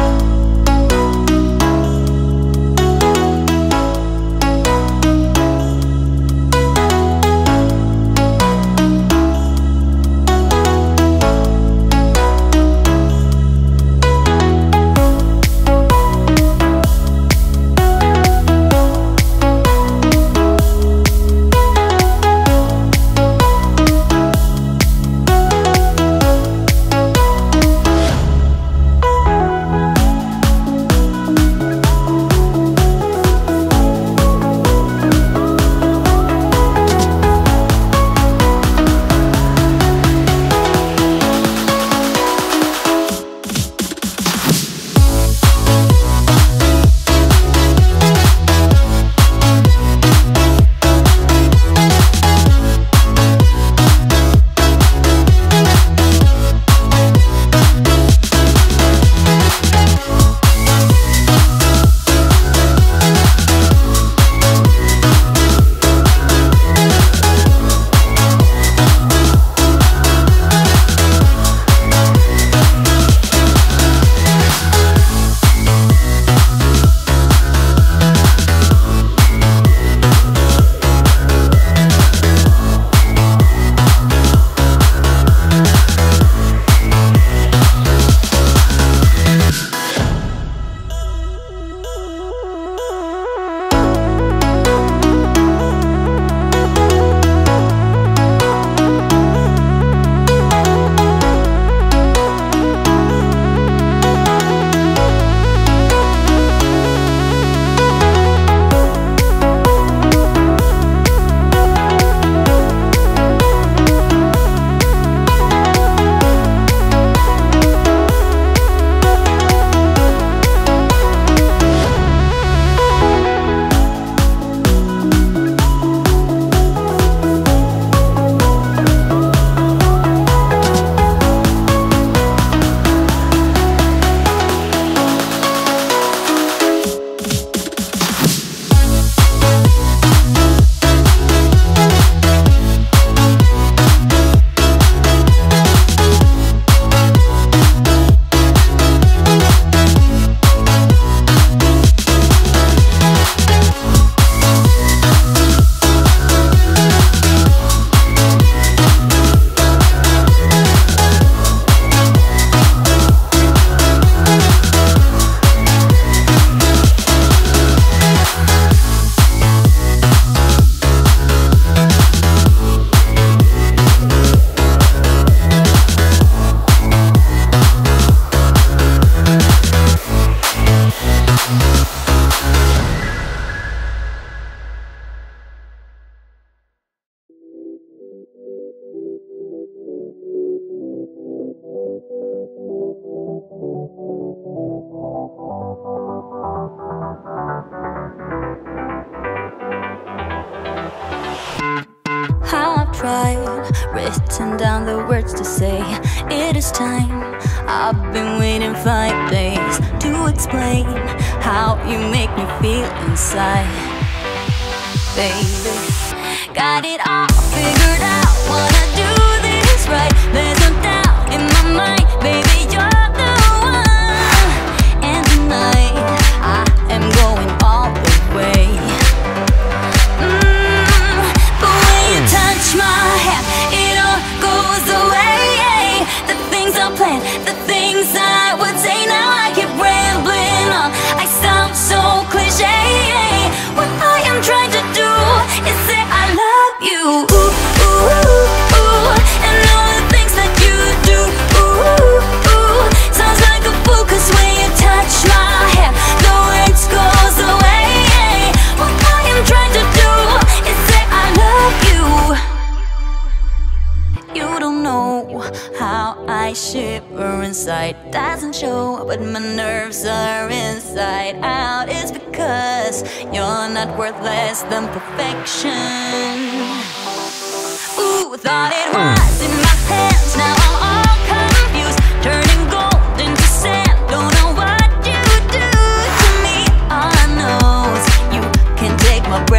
Oh, show, but my nerves are inside out. It's because you're not worth less than perfection. Ooh, thought it mm-hmm. was in my hands, now I'm all confused, turning gold into sand. Don't know what you do to me. All I know you can take my breath.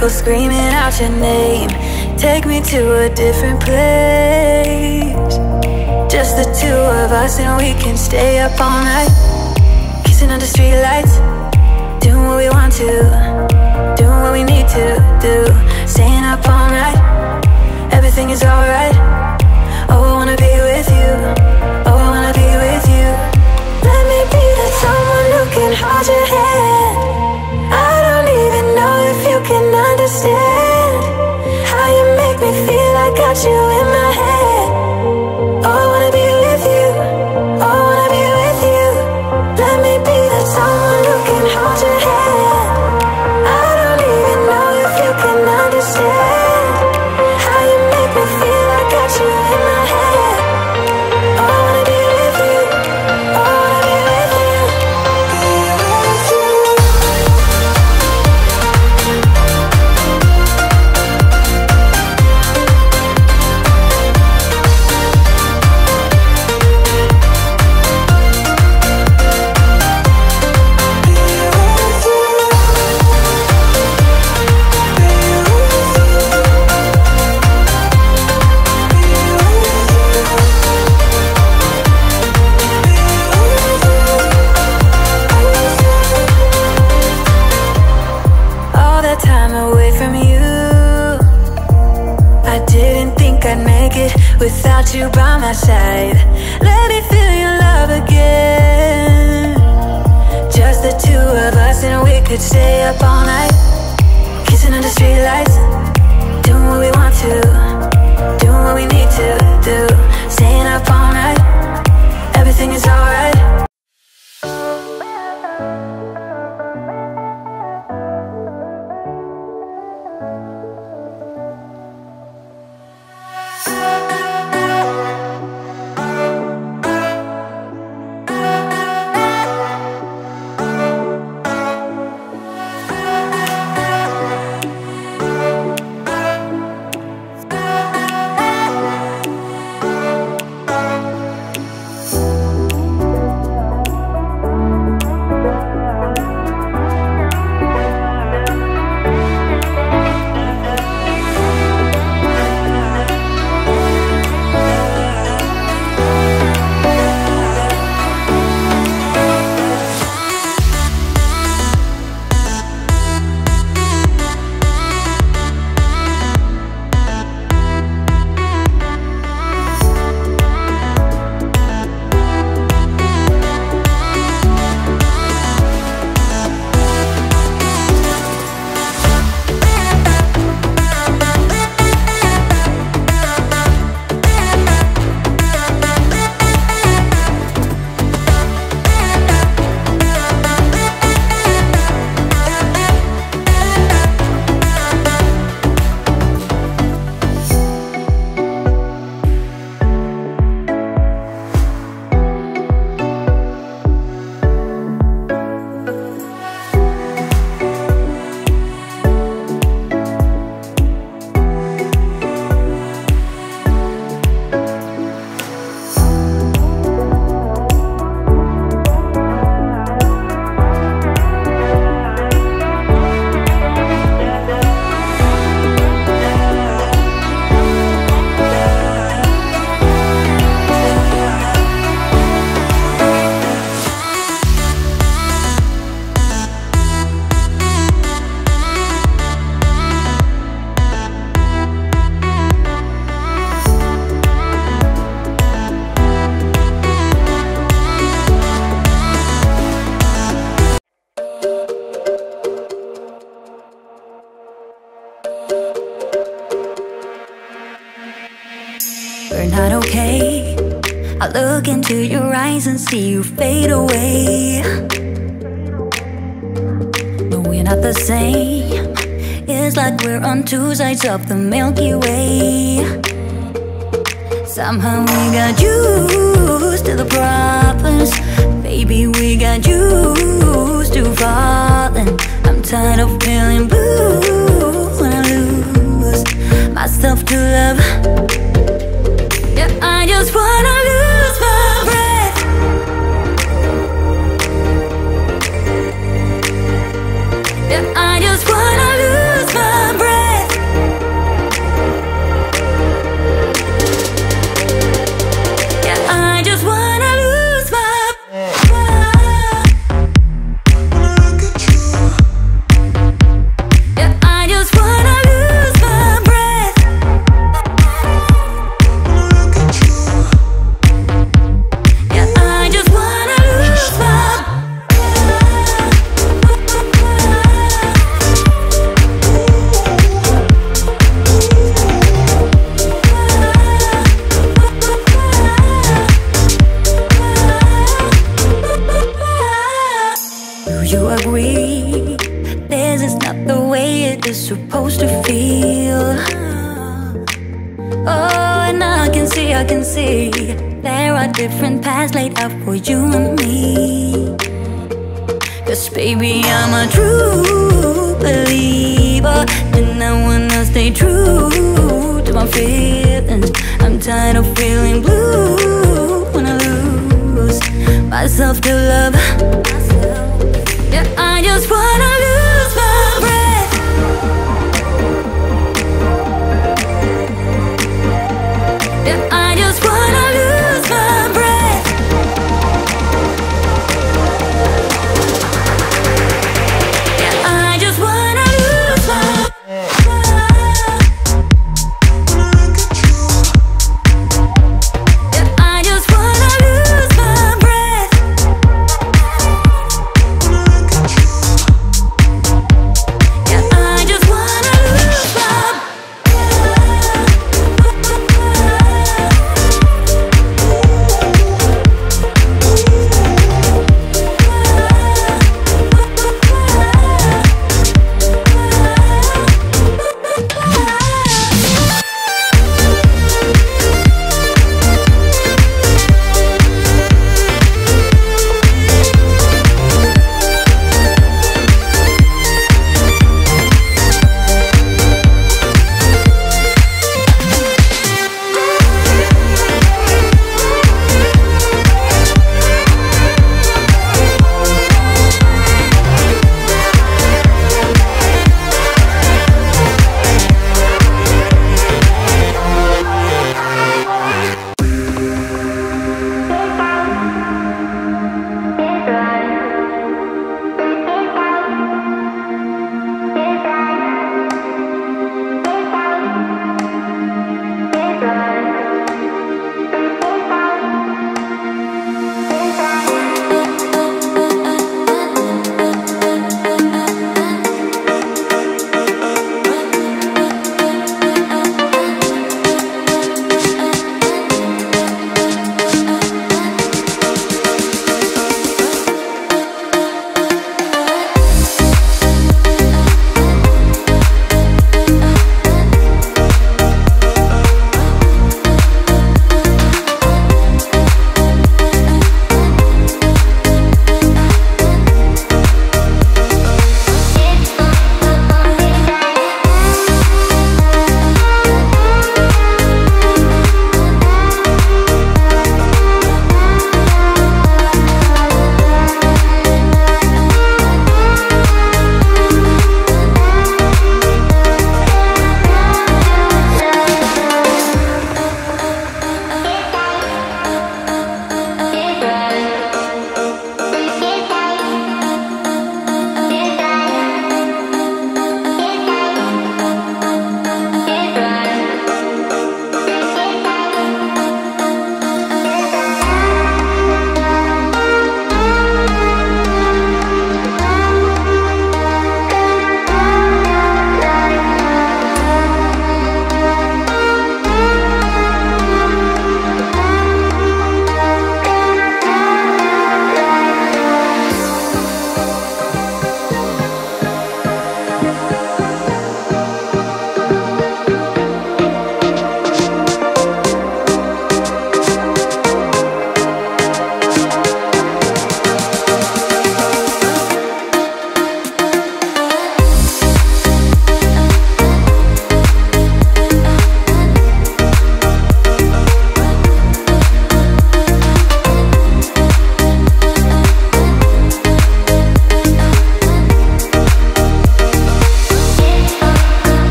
circles screaming out your name. Take me to a different place. Just the two of us and we can stay up all night. Kissing under streetlights. Doing what we want to. Doing what we need to do. Staying up all night. Everything is alright. Oh, I wanna be with you. got you in my I look into your eyes and see you fade away. But we're not the same. It's like we're on two sides of the Milky Way. Somehow we got used to the problems. Baby, we got used to falling. I'm tired of feeling blue when I lose myself to love. Just wanna lose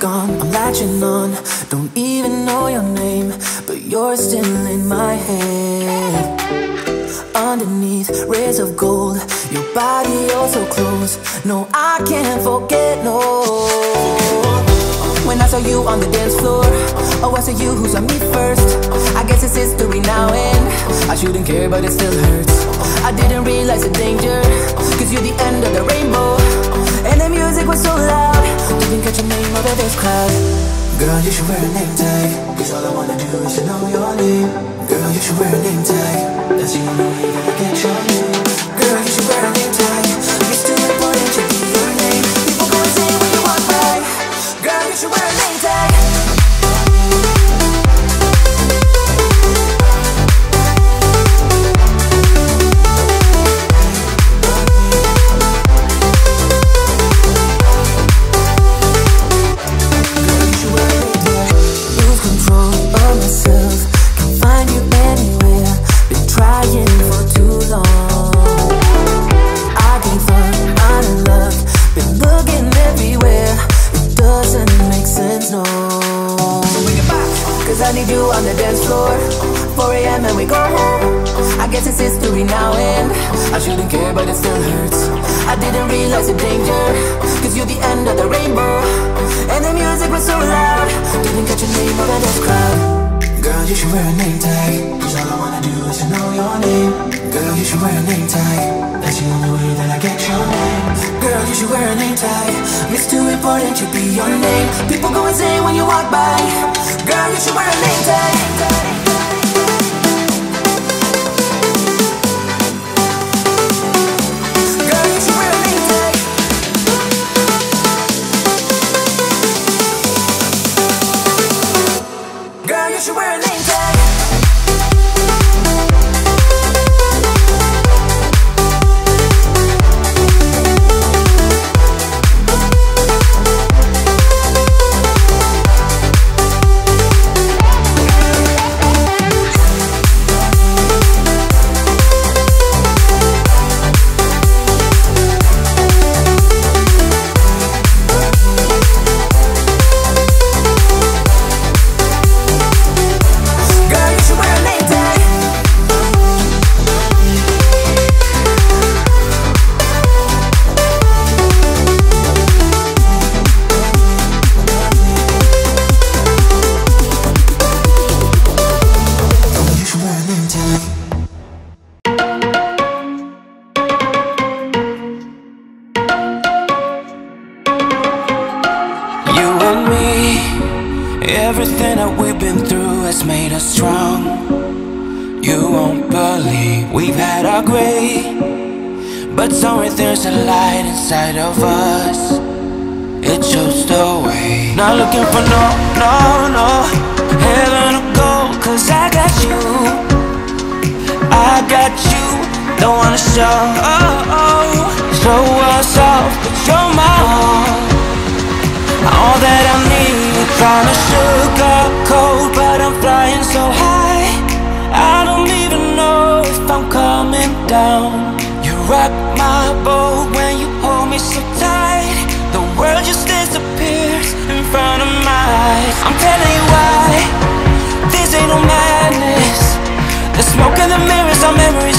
gone, I'm latching on. Don't even know your name, but you're still in my head. Underneath rays of gold, your body oh so close. No, I can't forget, no. When I saw you on the dance floor, oh, I saw you who saw me first. I guess it's history now, and I shouldn't care, but it still hurts. I didn't realize the danger, cause you're the end of the rainbow. And the music was so loud, didn't catch your name over this crowd. Girl, you should wear a name tag, cause all I wanna do is to know your name. Girl, you should wear a name tag, that's the only way that I get your name. Girl, you should wear a name tag, 4 a.m. and we go home. I guess it's history now and I shouldn't care, but it still hurts. I didn't realize the danger. Cause you're the end of the rainbow. And the music was so loud. Didn't catch your name over this crowd. Girl, you should wear a name tag. Cause all I wanna do is to know your name. Girl, you should wear a name tag. That's the only way that I get your name. Girl, you should wear a name tag. It's too important to be your name. People go insane when you walk by. Girl, you should wear a name tag. Oh, show, oh, oh, us off, but you're my all. All that I need, trying to sugarcoat, but I'm flying so high. I don't even know if I'm coming down. You rock my boat when you hold me so tight. The world just disappears in front of my eyes. I'm telling you why, this ain't no madness. The smoke and the mirrors are memories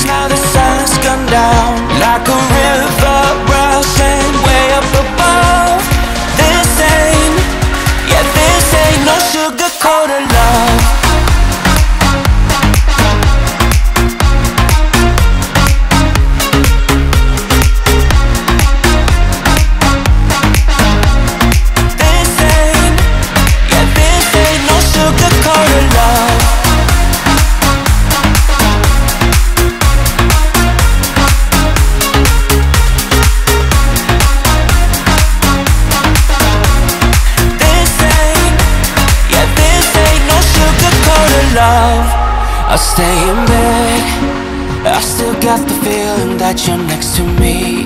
that you're next to me.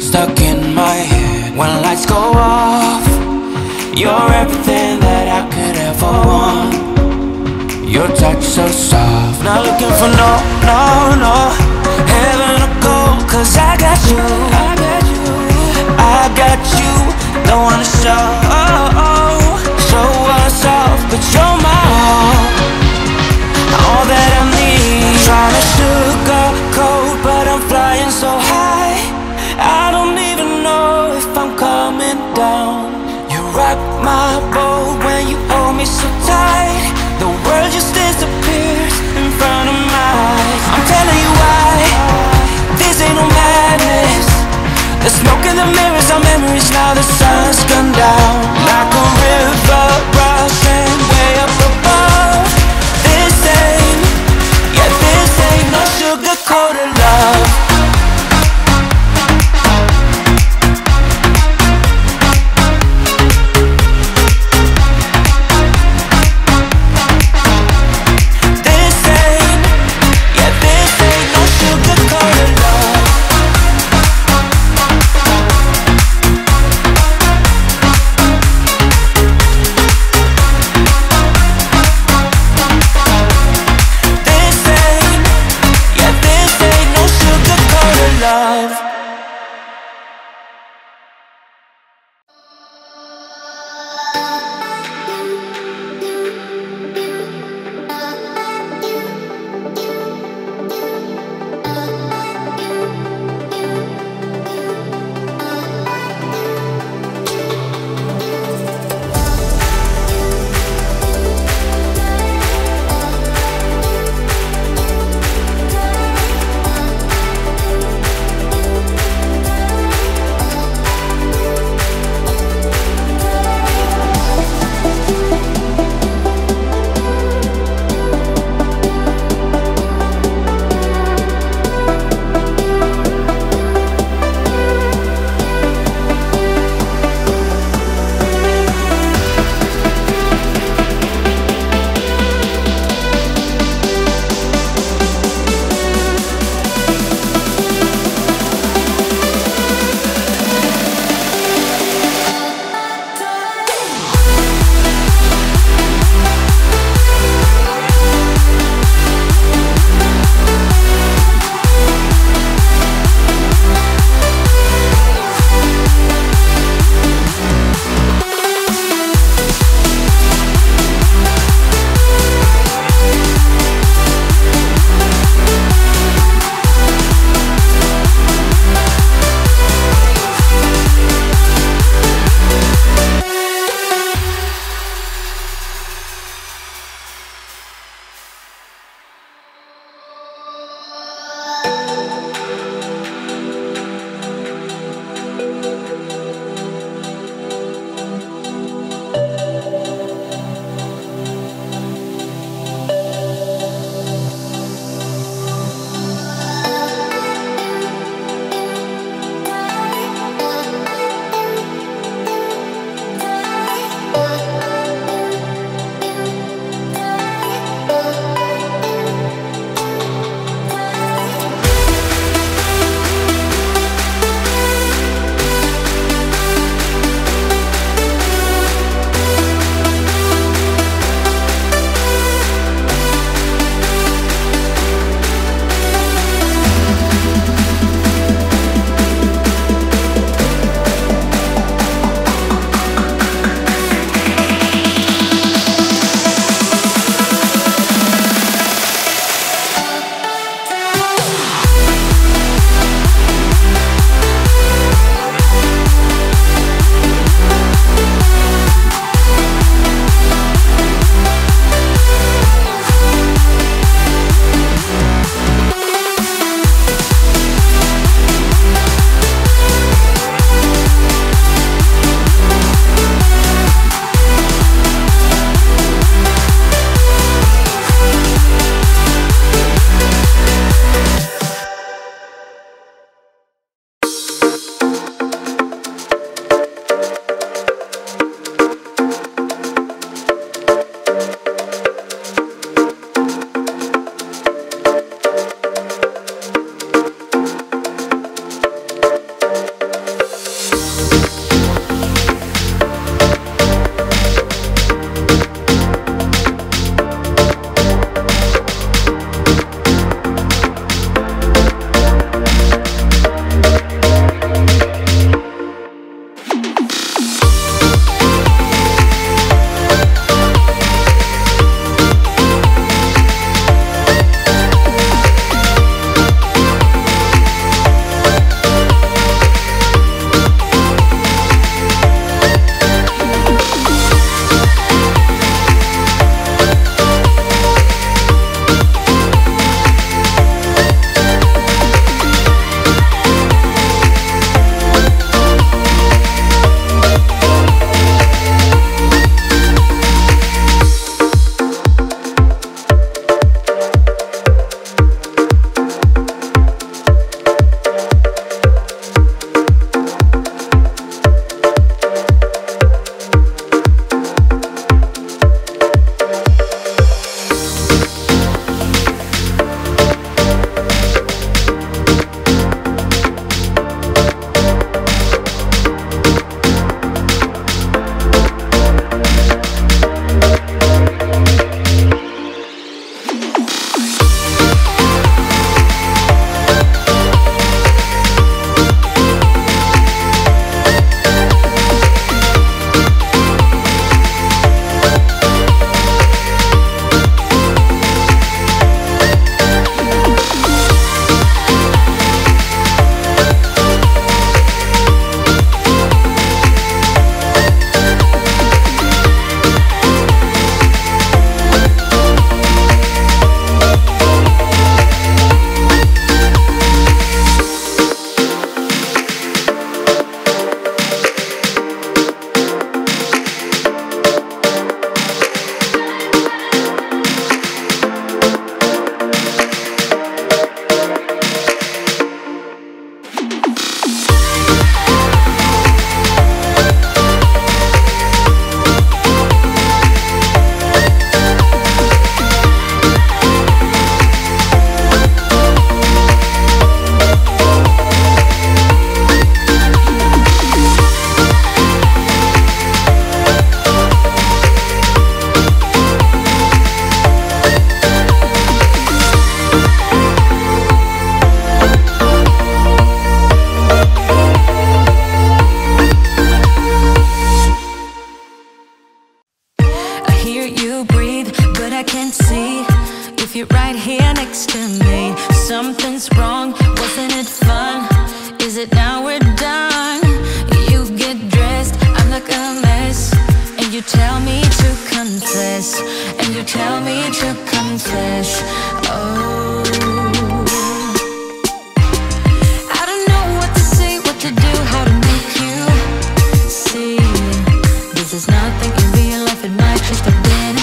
Stuck in my head when lights go off. You're everything that I could ever want. Your touch so soft. Not looking for no, no, no heaven or gold, cause I got you. I got you. I got you. Don't wanna show. Down. You rock my boat when you hold me so tight. The world just disappears in front of my eyes. I'm telling you why. This ain't no madness. The smoke in the mirrors are memories Now the sun's gone down Cause there's nothing in real life It might just have been.